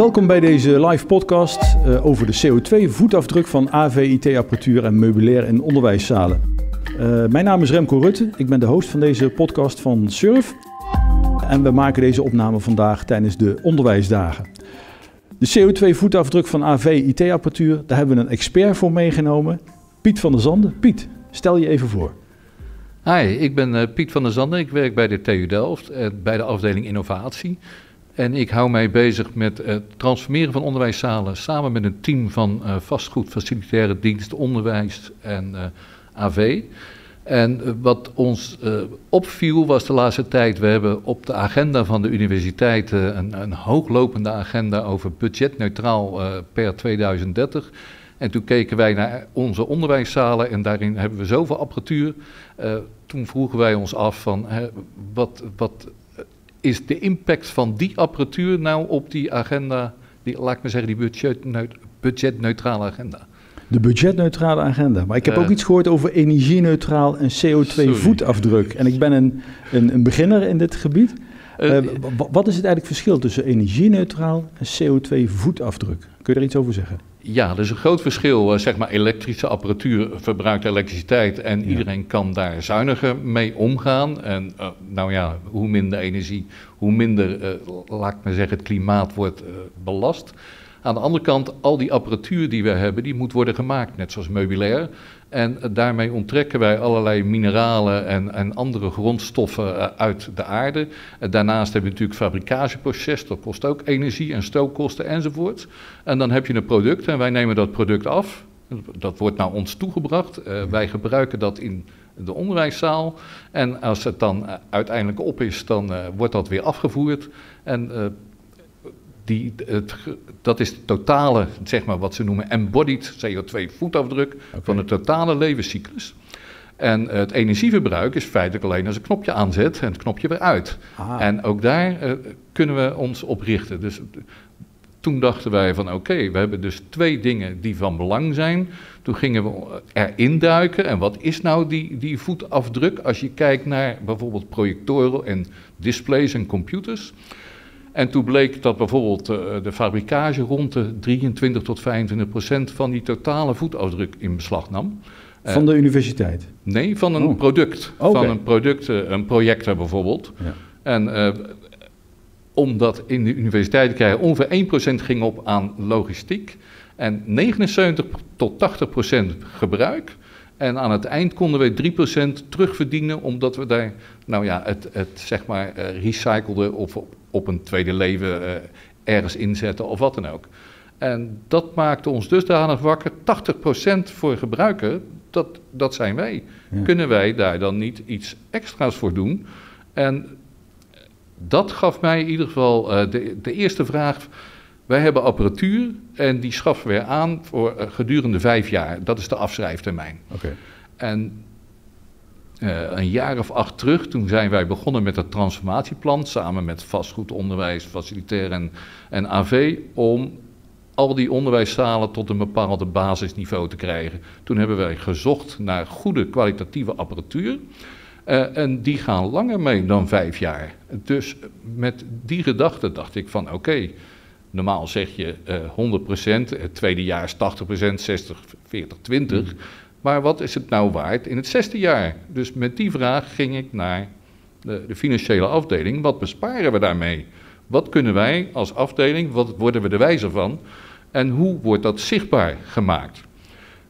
Welkom bij deze live podcast uh, over de CO2-voetafdruk van AV-IT-apparatuur en meubilair in onderwijszalen. Uh, mijn naam is Remco Rutte, ik ben de host van deze podcast van Surf. En we maken deze opname vandaag tijdens de onderwijsdagen. De CO2-voetafdruk van AV-IT-apparatuur, daar hebben we een expert voor meegenomen. Piet van der Zanden. Piet, stel je even voor. Hi, ik ben uh, Piet van der Zanden. Ik werk bij de TU Delft, bij de afdeling innovatie. En ik hou mij bezig met het transformeren van onderwijszalen samen met een team van uh, vastgoed, facilitaire dienst, onderwijs en AV. En wat ons opviel was de laatste tijd, we hebben op de agenda van de universiteiten een, een hooglopende agenda over budgetneutraal per 2030. En toen keken wij naar onze onderwijszalen en daarin hebben we zoveel apparatuur. Uh, toen vroegen wij ons af van hè, wat, wat is de impact van die apparatuur nou op die agenda, die, laat ik maar zeggen, die budgetneut, budgetneutrale agenda. De budgetneutrale agenda. Maar ik heb uh, ook iets gehoord over energie-neutraal en CO2-voetafdruk. En ik ben een, een, een, beginner in dit gebied. Uh, uh, wat is het eigenlijk verschil tussen energie-neutraal en CO2-voetafdruk? Kun je er iets over zeggen? Ja, er is een groot verschil. zeg maar, elektrische apparatuur verbruikt elektriciteit en ja. iedereen kan daar zuiniger mee omgaan. En uh, nou ja, hoe minder energie, hoe minder, uh, laat ik maar zeggen, het klimaat wordt uh, belast. Aan de andere kant, al die apparatuur die we hebben, die moet worden gemaakt, net zoals meubilair. En daarmee onttrekken wij allerlei mineralen en, en andere grondstoffen uit de aarde. Daarnaast hebben we natuurlijk het fabrikageproces, dat kost ook energie en stookkosten enzovoort. En dan heb je een product en wij nemen dat product af. Dat wordt naar ons toegebracht. Uh, wij gebruiken dat in de onderwijszaal. En als het dan uiteindelijk op is, dan uh, wordt dat weer afgevoerd. En uh, die, het, dat is de totale, zeg maar wat ze noemen embodied CO2-voetafdruk okay. van de totale levenscyclus. En het energieverbruik is feitelijk alleen als een knopje aanzet en het knopje weer uit. Ah. En ook daar uh, kunnen we ons op richten. Dus toen dachten wij van oké, okay, we hebben dus twee dingen die van belang zijn. Toen gingen we erin duiken. En wat is nou die, die voetafdruk als je kijkt naar bijvoorbeeld projectoren en displays en computers? En toen bleek dat bijvoorbeeld uh, de fabrikage rond de 23 tot 25 procent van die totale voetafdruk in beslag nam. Uh, van de universiteit? Nee, van een oh. product. Okay. Van een product, uh, een projector bijvoorbeeld. Ja. En omdat in de universiteit te krijgen ongeveer 1% ging op aan logistiek. En 79 tot 80 procent gebruik. En aan het eind konden we 3% terugverdienen, omdat we daar, nou ja, het, het zeg maar uh, recycleden of op, op, een tweede leven uh, ergens inzetten of wat dan ook. En dat maakte ons dusdanig wakker. 80% voor gebruiker, dat, dat zijn wij. Ja. Kunnen wij daar dan niet iets extra's voor doen? En dat gaf mij in ieder geval uh, de, de eerste vraag. Wij hebben apparatuur en die schaffen we aan voor uh, gedurende vijf jaar. Dat is de afschrijftermijn. Okay. En uh, een jaar of acht terug, toen zijn wij begonnen met het transformatieplan, samen met vastgoedonderwijs, facilitair en, en AV, om al die onderwijszalen tot een bepaald basisniveau te krijgen. Toen hebben wij gezocht naar goede kwalitatieve apparatuur. Uh, en die gaan langer mee dan vijf jaar. Dus met die gedachte dacht ik van oké, okay, Normaal zeg je uh, 100%, het tweede jaar is 80%, 60, 40, 20. Mm. Maar wat is het nou waard in het zesde jaar? Dus met die vraag ging ik naar de, de, financiële afdeling. Wat besparen we daarmee? Wat kunnen wij als afdeling, wat worden we er wijzer van? En hoe wordt dat zichtbaar gemaakt?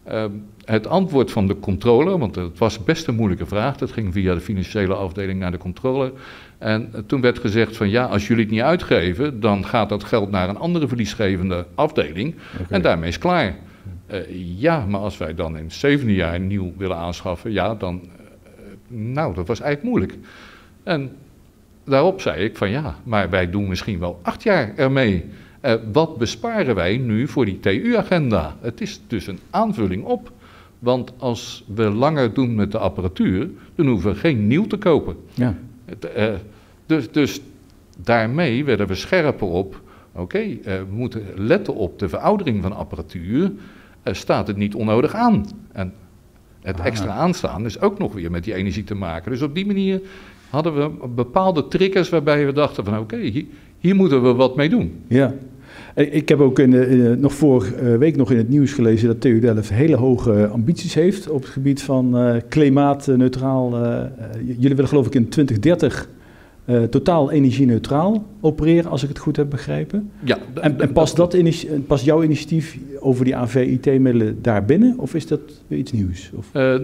Uh, het antwoord van de controller, want het was best een moeilijke vraag, dat ging via de financiële afdeling naar de controller. En toen werd gezegd van ja, als jullie het niet uitgeven, dan gaat dat geld naar een andere verliesgevende afdeling okay. en daarmee is klaar. Uh, ja, maar als wij dan in het zevende jaar nieuw willen aanschaffen, ja, dan, uh, nou, dat was eigenlijk moeilijk. En daarop zei ik van ja, maar wij doen misschien wel acht jaar ermee. Uh, wat besparen wij nu voor die TU-agenda? Het is dus een aanvulling op. Want als we langer doen met de apparatuur, dan hoeven we geen nieuw te kopen. Ja. Uh, dus, dus, daarmee werden we scherper op. Oké, okay, uh, we moeten letten op de veroudering van apparatuur. Uh, staat het niet onnodig aan? En het ah. extra aanstaan is ook nog weer met die energie te maken. Dus op die manier hadden we bepaalde triggers waarbij we dachten van oké, okay, hier, hier, moeten we wat mee doen. Ja. Ik heb ook in, nog vorige week nog in het nieuws gelezen dat TU Delft hele hoge ambities heeft op het gebied van uh, klimaatneutraal. jullie willen geloof ik in 2030 uh, totaal energie-neutraal opereren, als ik het goed heb begrepen. Ja, en, en past, dat past jouw initiatief over die AV-IT-middelen daar binnen, of is dat weer iets nieuws? Of? Uh,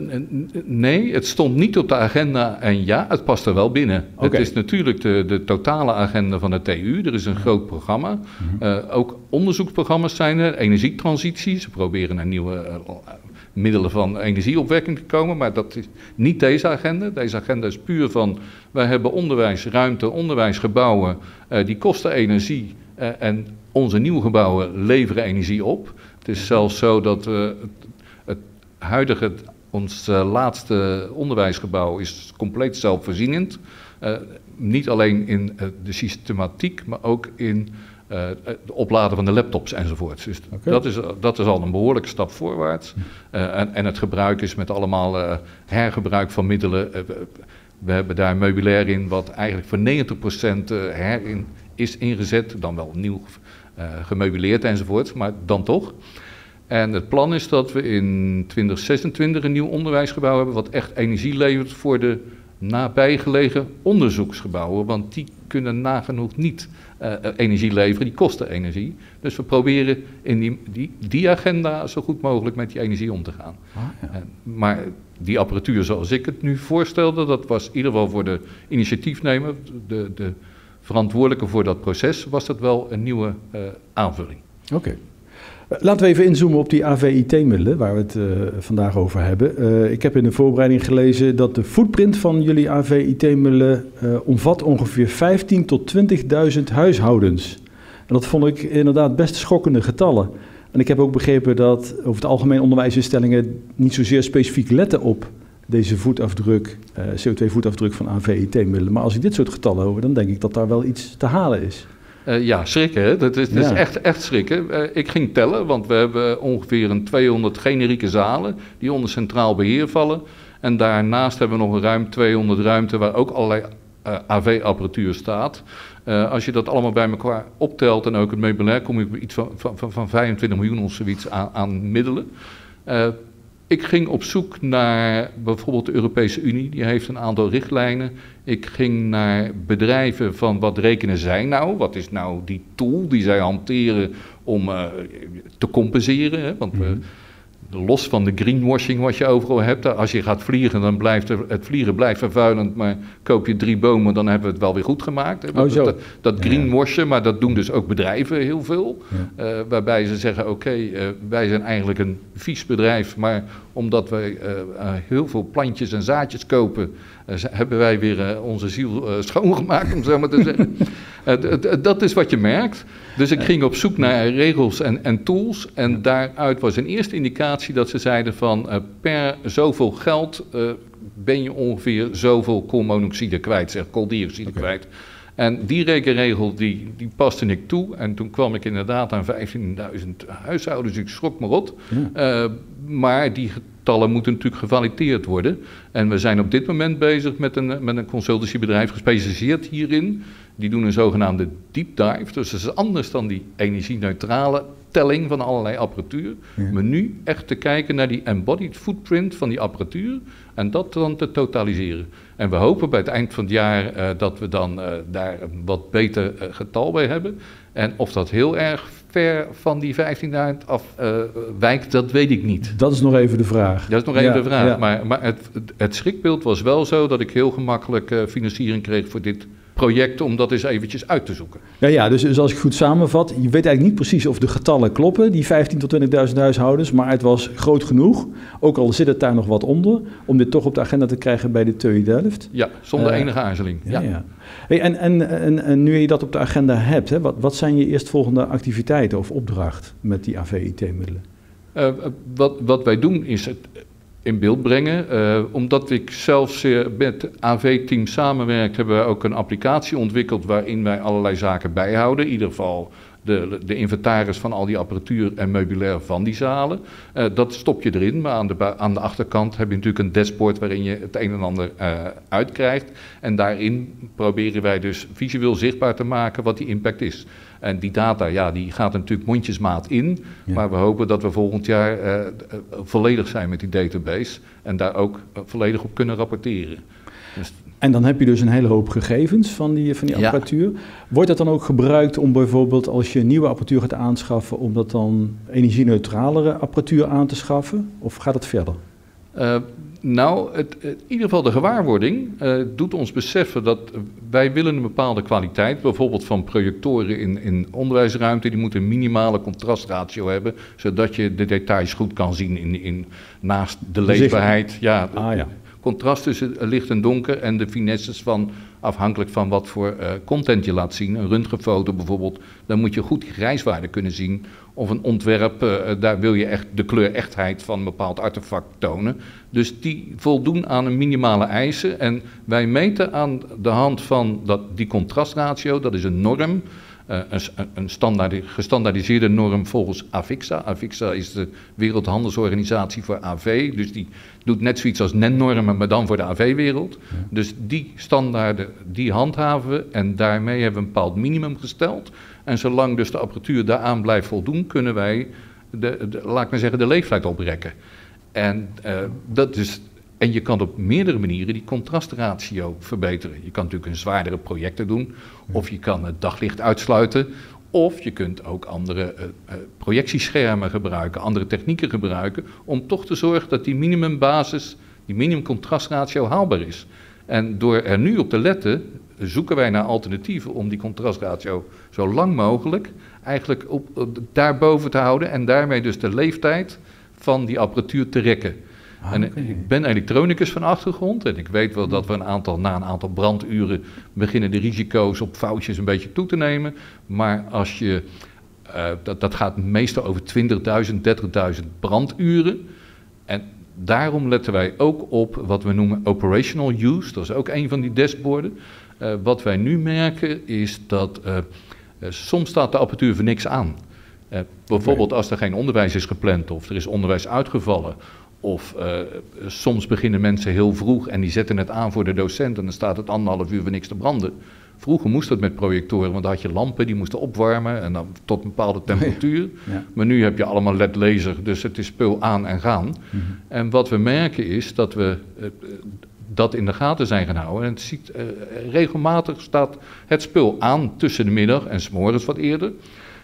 nee, het stond niet op de agenda en ja, het past er wel binnen. Het is natuurlijk de, de totale agenda van de TU. Er is een groot programma. Mhm. Uh, ook onderzoeksprogramma's zijn er, energietransitie. Ze proberen een nieuwe middelen van energieopwekking komen. Maar dat is niet deze agenda. Deze agenda is puur van, wij hebben onderwijsruimte, onderwijsgebouwen, uh, die kosten energie. Uh, en onze nieuwe gebouwen leveren energie op. Het is zelfs zo dat we het, het huidige, ons laatste onderwijsgebouw is compleet zelfvoorzienend. niet alleen in de systematiek, maar ook in het opladen van de laptops enzovoort. Dus dat, is, dat is al een behoorlijke stap voorwaarts. Uh, en, en, het gebruik is met allemaal uh, hergebruik van middelen. we hebben daar meubilair in, wat eigenlijk voor 90% herin is ingezet. Dan wel nieuw gemeubileerd enzovoort, maar dan toch. En het plan is dat we in 2026 een nieuw onderwijsgebouw hebben, wat echt energie levert voor de nabijgelegen onderzoeksgebouwen. Want die kunnen nagenoeg niet uh, energie leveren, die kosten energie. Dus we proberen in die, die, die agenda zo goed mogelijk met die energie om te gaan. Ah, ja. uh, maar die apparatuur zoals ik het nu voorstelde, dat was in ieder geval voor de initiatiefnemer, de, de verantwoordelijke voor dat proces, was dat wel een nieuwe uh, aanvulling. Oké. Laten we even inzoomen op die AVIT-middelen waar we het uh, vandaag over hebben. Uh, ik heb in de voorbereiding gelezen dat de footprint van jullie AVIT-middelen eh, omvat ongeveer 15 tot 20.000 huishoudens. En dat vond ik inderdaad best schokkende getallen. En ik heb ook begrepen dat over het algemeen onderwijsinstellingen niet zozeer specifiek letten op deze voetafdruk, CO2-voetafdruk van AVIT-middelen. Maar als ik dit soort getallen hoor, dan denk ik dat daar wel iets te halen is. Uh, ja, schrikken. Hè? Dat is, dat is echt, echt schrikken. Uh, ik ging tellen, want we hebben ongeveer een 200 generieke zalen die onder centraal beheer vallen. En daarnaast hebben we nog een ruim 200 ruimte waar ook allerlei uh, eh, AV-apparatuur staat. als je dat allemaal bij elkaar optelt en ook het meubilair, kom je op iets van, van, van 25 miljoen of zoiets aan, aan middelen. Ik ging op zoek naar bijvoorbeeld de Europese Unie, die heeft een aantal richtlijnen. Ik ging naar bedrijven van wat rekenen zij nou? Wat is nou die tool die zij hanteren om uh, te compenseren? Hè? Want we, mhm los van de greenwashing wat je overal hebt. Als je gaat vliegen, dan blijft het vliegen blijft vervuilend. Maar koop je drie bomen, dan hebben we het wel weer goed gemaakt. Oh, zo. Dat, dat greenwashen, maar dat doen dus ook bedrijven heel veel. Uh, waarbij ze zeggen, oké, okay, uh, wij zijn eigenlijk een vies bedrijf. Maar omdat wij uh, heel veel plantjes en zaadjes kopen... hebben wij weer onze ziel schoongemaakt, om zo maar te zeggen. dat is wat je merkt. Dus ik ging op zoek naar regels en, en tools. En daaruit was een eerste indicatie dat ze zeiden van uh, per zoveel geld uh, ben je ongeveer zoveel koolmonoxide kwijt, zeg kooldioxide okay. kwijt. En die rekenregel die, die paste ik toe. En toen kwam ik inderdaad aan 15.000 huishoudens. Ik schrok me rot. Ja. Uh, maar die getallen moeten natuurlijk gevalideerd worden. En we zijn op dit moment bezig met een, met een consultancybedrijf gespecialiseerd hierin. Die doen een zogenaamde deep dive. Dus dat is anders dan die energie-neutrale telling van allerlei apparatuur. Ja. Maar nu echt te kijken naar die embodied footprint van die apparatuur. En dat dan te totaliseren. En we hopen bij het eind van het jaar uh, dat we dan uh, daar een wat beter uh, getal bij hebben. En of dat heel erg van die 15.000 af wijkt, dat weet ik niet. Dat is nog even de vraag. Dat is nog even ja, de vraag. Ja. Maar, maar het, het, schrikbeeld was wel zo dat ik heel gemakkelijk financiering kreeg voor dit project om dat eens eventjes uit te zoeken. Ja, ja dus, dus als ik goed samenvat, je weet eigenlijk niet precies of de getallen kloppen, die 15.000 tot 20.000 huishoudens, maar het was groot genoeg, ook al zit het daar nog wat onder, om dit toch op de agenda te krijgen bij de TU Delft. Ja, zonder uh, enige aarzeling. Ja, ja. Hey, en, en, en, en, nu je dat op de agenda hebt, hè, wat, wat zijn je eerstvolgende activiteiten of opdracht met die AVIT-middelen? Uh, wat, wat wij doen is het in beeld brengen. Uh, omdat ik zelfs met AV-team samenwerkt, hebben we ook een applicatie ontwikkeld waarin wij allerlei zaken bijhouden. In ieder geval de, de inventaris van al die apparatuur en meubilair van die zalen. Uh, dat stop je erin, maar aan de, aan de achterkant heb je natuurlijk een dashboard waarin je het een en ander uh, uitkrijgt. En daarin proberen wij dus visueel zichtbaar te maken wat die impact is. En die data, ja, die gaat natuurlijk mondjesmaat in. Ja. Maar we hopen dat we volgend jaar uh, volledig zijn met die database. En daar ook volledig op kunnen rapporteren. Dus en dan heb je dus een hele hoop gegevens van die, van die apparatuur. Wordt dat dan ook gebruikt om bijvoorbeeld als je nieuwe apparatuur gaat aanschaffen, om dat dan energie-neutralere apparatuur aan te schaffen? Of gaat het verder? Uh, nou, het, in ieder geval de gewaarwording uh, doet ons beseffen dat wij willen een bepaalde kwaliteit, bijvoorbeeld van projectoren in, in onderwijsruimte, die moeten een minimale contrastratio hebben, zodat je de details goed kan zien in, in, naast de leesbaarheid. Ja, ah, ja contrast tussen licht en donker en de finesses van, afhankelijk van wat voor uh, content je laat zien. Een röntgenfoto bijvoorbeeld, dan moet je goed die grijswaarde kunnen zien. Of een ontwerp, uh, daar wil je echt de kleurechtheid van een bepaald artefact tonen. Dus die voldoen aan een minimale eisen. En wij meten aan de hand van dat, die contrastratio, dat is een norm. Uh, een, een standaard, gestandaardiseerde norm volgens AVIXA. AVIXA is de Wereldhandelsorganisatie voor AV, dus die doet net zoiets als NEN-normen, maar dan voor de AV-wereld. Dus die standaarden, die handhaven we en daarmee hebben we een bepaald minimum gesteld. En zolang dus de apparatuur daaraan blijft voldoen, kunnen wij, de, de laat ik maar zeggen, de leeftijd oprekken. En uh, dat is en je kan op meerdere manieren die contrastratio verbeteren. Je kan natuurlijk een zwaardere projecten doen, of je kan het daglicht uitsluiten, of je kunt ook andere uh, uh, projectieschermen gebruiken, andere technieken gebruiken, om toch te zorgen dat die minimumbasis, die minimumcontrastratio haalbaar is. En door er nu op te letten, zoeken wij naar alternatieven om die contrastratio zo lang mogelijk eigenlijk op, op, daarboven te houden en daarmee dus de leeftijd van die apparatuur te rekken. Ah, en ik ben elektronicus van achtergrond en ik weet wel dat we een aantal, na een aantal branduren beginnen de risico's op foutjes een beetje toe te nemen. Maar als je, uh, dat, dat gaat meestal over 20.000, 30.000 branduren. En daarom letten wij ook op wat we noemen operational use. Dat is ook een van die dashboarden. Uh, wat wij nu merken is dat uh, soms staat de apparatuur voor niks aan. bijvoorbeeld als er geen onderwijs is gepland of er is onderwijs uitgevallen of uh, soms beginnen mensen heel vroeg en die zetten het aan voor de docent en dan staat het anderhalf uur voor niks te branden. Vroeger moest dat met projectoren, want dan had je lampen die moesten opwarmen en dan tot een bepaalde temperatuur. Ja. Maar nu heb je allemaal LED-laser, dus het is spul aan en gaan. Mm -hmm. En wat we merken is dat we uh, dat in de gaten zijn gaan houden. En het ziet, uh, regelmatig staat het spul aan tussen de middag en s'morgens wat eerder.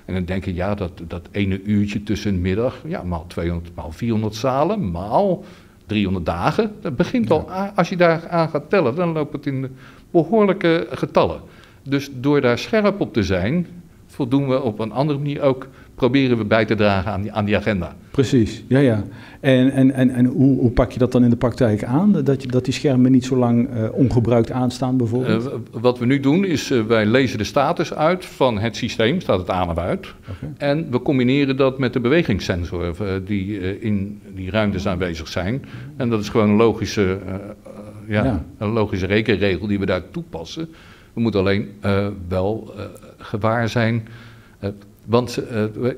En dan denk je, ja, dat, dat ene uurtje tussen middag, ja, maal 200, maal 400 zalen, maal 300 dagen. Dat begint al, als je daar aan gaat tellen, dan loopt het in behoorlijke getallen. Dus door daar scherp op te zijn, voldoen we op een andere manier ook proberen we bij te dragen aan die, aan die agenda. Precies, ja, ja. En, en, en, en hoe, hoe pak je dat dan in de praktijk aan? Dat, je, dat die schermen niet zo lang uh, ongebruikt aanstaan bijvoorbeeld? Uh, wat we nu doen is, uh, wij lezen de status uit van het systeem, staat het aan of uit. Okay. En we combineren dat met de bewegingssensor die in die ruimtes aanwezig zijn. En dat is gewoon een logische, ja, ja. Een logische rekenregel die we daar toepassen. We moeten alleen wel gewaar zijn want uh,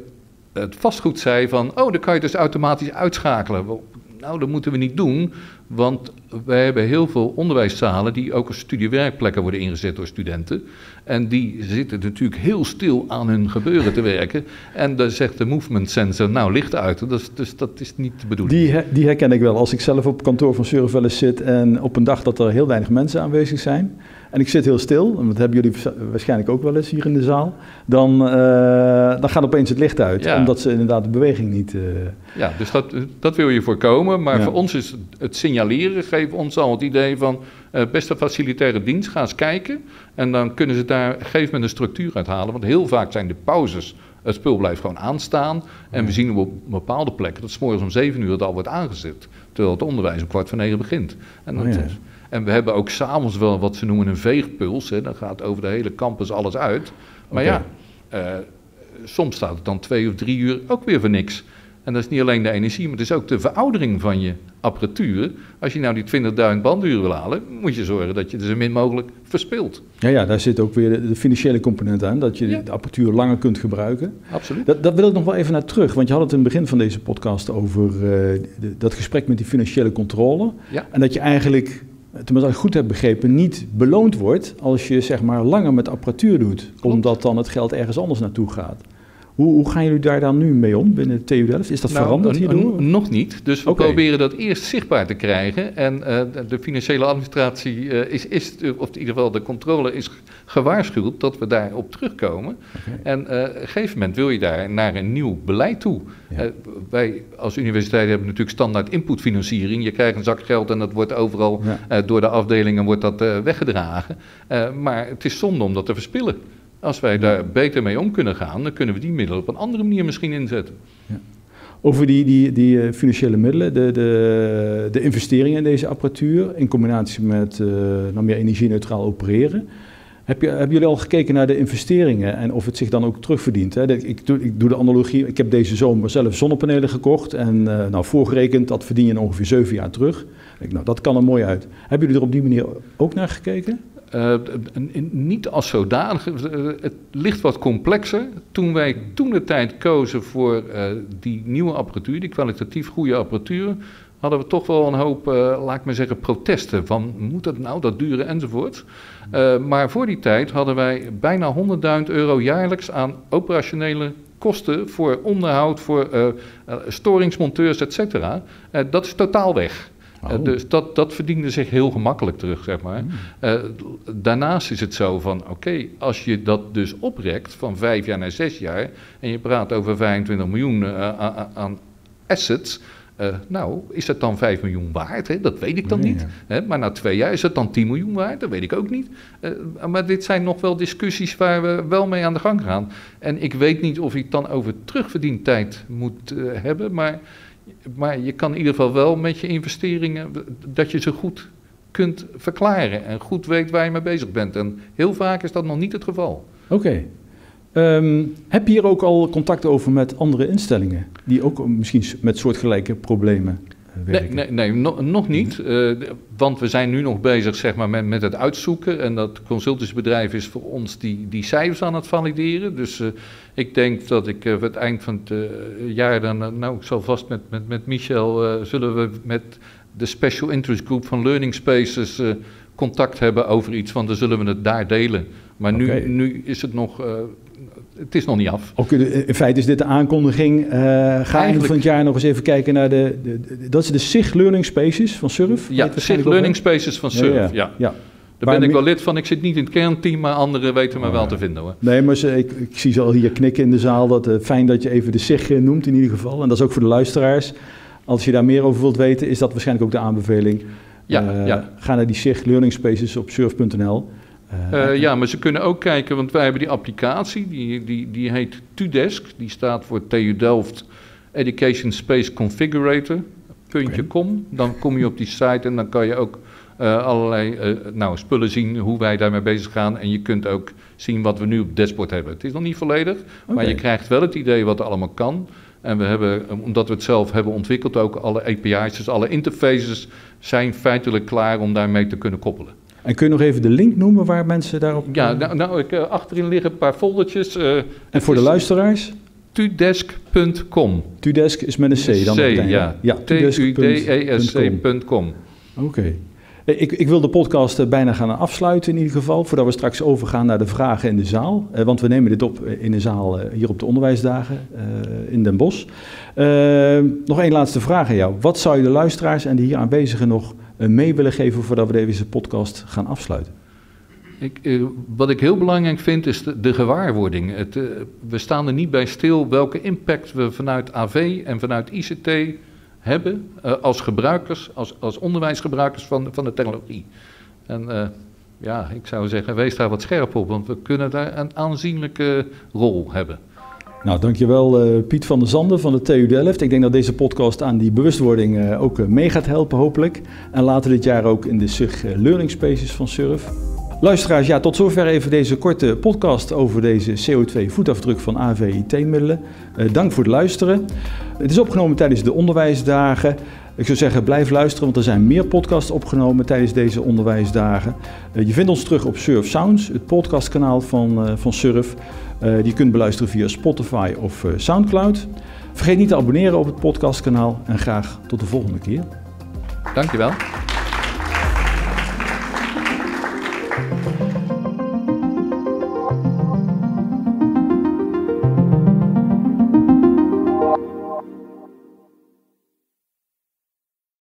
het vastgoed zei van, oh, dan kan je dus automatisch uitschakelen. Nou, dat moeten we niet doen, want wij hebben heel veel onderwijszalen die ook als studiewerkplekken worden ingezet door studenten. En die zitten natuurlijk heel stil aan hun gebeuren te werken. En dan zegt de movement sensor, nou, licht uit. Dus, dus dat is niet de bedoeling. Die, die herken ik wel. Als ik zelf op kantoor van Surf zit en op een dag dat er heel weinig mensen aanwezig zijn en ik zit heel stil, en dat hebben jullie waarschijnlijk ook wel eens hier in de zaal, dan, uh, dan gaat opeens het licht uit, ja. omdat ze inderdaad de beweging niet... Uh... Ja, dus dat, dat wil je voorkomen, maar ja. voor ons is het signaleren, geeft ons al het idee van, uh, beste facilitaire dienst, ga eens kijken, en dan kunnen ze daar geef met een structuur uithalen, want heel vaak zijn de pauzes het spul blijft gewoon aanstaan. En we zien op bepaalde plekken dat s morgens om zeven uur het al wordt aangezet. Terwijl het onderwijs om kwart van negen begint. En dat, oh ja. En we hebben ook s'avonds wel wat ze noemen een veegpuls. Hè. Dan gaat over de hele campus alles uit. Maar okay. ja, uh, soms staat het dan twee of drie uur ook weer voor niks. En dat is niet alleen de energie, maar het is ook de veroudering van je apparatuur. Als je nou die 20.000 banduren wil halen, moet je zorgen dat je er zo min mogelijk verspilt. Ja, ja daar zit ook weer de, financiële component aan, dat je de apparatuur langer kunt gebruiken. Absoluut. Dat, dat, wil ik nog wel even naar terug, want je had het in het begin van deze podcast over uh, dat gesprek met die financiële controle. Ja. En dat je eigenlijk tenminste als ik goed heb begrepen, niet beloond wordt als je zeg maar langer met apparatuur doet. Omdat dan het geld ergens anders naartoe gaat. Hoe, hoe, gaan jullie daar dan nu mee om binnen de TU Delft? Is dat nou, veranderd hierdoor? Nog niet. Dus we proberen dat eerst zichtbaar te krijgen. En uh, de, financiële administratie uh, is, is, of in ieder geval de controle is gewaarschuwd dat we daarop terugkomen. En uh, op een gegeven moment wil je daar naar een nieuw beleid toe. wij als universiteit hebben natuurlijk standaard inputfinanciering. Je krijgt een zak geld en dat wordt overal door de afdelingen wordt dat, weggedragen. maar het is zonde om dat te verspillen. Als wij daar beter mee om kunnen gaan, dan kunnen we die middelen op een andere manier misschien inzetten. Ja. Over die, die, die eh, financiële middelen, de, de, de investeringen in deze apparatuur in combinatie met uh, nou meer energie-neutraal opereren. Heb je, hebben jullie al gekeken naar de investeringen en of het zich dan ook terugverdient? Hè? Ik, doe, ik doe de analogie, ik heb deze zomer zelf zonnepanelen gekocht en uh, nou, voorgerekend, dat verdien je ongeveer zeven jaar terug. Ik, nou, dat kan er mooi uit. Hebben jullie er op die manier ook naar gekeken? Uh, niet als zodanig. Eh, het ligt wat complexer. Toen wij toen de tijd kozen voor uh, die nieuwe apparatuur, die kwalitatief goede apparatuur, hadden we toch wel een hoop, laat ik maar zeggen, protesten. Van moet dat nou, dat duren enzovoort. maar voor die tijd hadden wij bijna 100.000 euro jaarlijks aan operationele kosten voor onderhoud, voor storingsmonteurs, et cetera. dat is totaal weg. Eh, oh. dus dat, dat verdiende zich heel gemakkelijk terug, zeg maar. Hmm. Eh, daarnaast is het zo van, oké, als je dat dus oprekt van vijf jaar naar zes jaar... en je praat over 25 miljoen uh, aan assets... nou, is dat dan 5 miljoen waard? Hè? Dat weet ik dan niet. Hè? Maar na twee jaar is het dan 10 miljoen waard? Dat weet ik ook niet. maar dit zijn nog wel discussies waar we wel mee aan de gang gaan. En ik weet niet of ik dan over terugverdientijd moet hebben, maar maar je kan in ieder geval wel met je investeringen, dat je ze goed kunt verklaren en goed weet waar je mee bezig bent. En heel vaak is dat nog niet het geval. Oké. Ehm, heb je hier ook al contact over met andere instellingen die ook misschien met soortgelijke problemen Nee, nee, nee nog niet. Uh, want we zijn nu nog bezig zeg maar, met, met het uitzoeken. En dat consultancybedrijf is voor ons die, die cijfers aan het valideren. Dus uh, ik denk dat ik uh, het eind van het jaar dan... nou, ik zal vast met, met, met Michel... zullen we met de Special Interest Group van Learning Spaces... contact hebben over iets, want dan zullen we het daar delen. Maar nu, nu is het nog het is nog niet af. Ook in feite is dit de aankondiging. Uh, ga Eigenlijk... van het jaar nog eens even kijken naar de, de, dat is de SIG Learning Spaces van Surf. Ja, SIG Learning Spaces van Surf, ja. ja. Daar ben ik wel lid van. Ik zit niet in het kernteam, maar anderen weten me oh, wel te vinden hoor. Nee, maar ze, ik, ik, zie ze al hier knikken in de zaal. Dat, uh, fijn dat je even de SIG eh, noemt in ieder geval. En dat is ook voor de luisteraars. Als je daar meer over wilt weten, is dat waarschijnlijk ook de aanbeveling. Ja, ja. Ga naar die SIG Learning Spaces op surf.nl. Uh, ja, maar ze kunnen ook kijken, want wij hebben die applicatie, die, die, die heet Tudesk. Die staat voor TU Delft Education Space Configurator. Puntje com. Dan kom je op die site en dan kan je ook uh, allerlei uh, nou, spullen zien, hoe wij daarmee bezig gaan. En je kunt ook zien wat we nu op dashboard hebben. Het is nog niet volledig, okay. maar je krijgt wel het idee wat er allemaal kan. En we hebben, omdat we het zelf hebben ontwikkeld, ook alle API's, dus alle interfaces zijn feitelijk klaar om daarmee te kunnen koppelen. En kun je nog even de link noemen waar mensen daarop... Ja, nou, nou ik, uh, achterin liggen een paar foldertjes. Uh, en voor de luisteraars? Tudesk.com. Tudesk is met een C dan? C, ja. ja T-U-D-E-S-C.com. Oké. Ik, ik, wil de podcast eh, bijna gaan afsluiten in ieder geval, voordat we straks overgaan naar de vragen in de zaal. Eh, want we nemen dit op in de zaal eh, hier op de onderwijsdagen eh, in Den Bosch. Uh, nog één laatste vraag aan jou. Wat zou je de luisteraars en de hier aanwezigen nog mee willen geven voordat we deze podcast gaan afsluiten? Ik, eh, wat ik heel belangrijk vind is de, gewaarwording. Het, eh, we staan er niet bij stil welke impact we vanuit AV en vanuit ICT hebben als gebruikers, als, als onderwijsgebruikers van, van de technologie. En ja, ik zou zeggen, wees daar wat scherp op, want we kunnen daar een aanzienlijke rol hebben. Nou, dankjewel uh, Piet van der Zanden van de TU Delft. Ik denk dat deze podcast aan die bewustwording uh, ook uh, mee gaat helpen, hopelijk. En later dit jaar ook in de SUG Learning Spaces van Surf. Luisteraars, ja, tot zover even deze korte podcast over deze CO2-voetafdruk van AVIT-middelen. Uh, dank voor het luisteren. Het is opgenomen tijdens de onderwijsdagen. Ik zou zeggen, blijf luisteren, want er zijn meer podcasts opgenomen tijdens deze onderwijsdagen. Uh, je vindt ons terug op Surf Sounds, het podcastkanaal van, uh, van Surf. die je kunt beluisteren via Spotify of Soundcloud. Vergeet niet te abonneren op het podcastkanaal en graag tot de volgende keer. Dankjewel.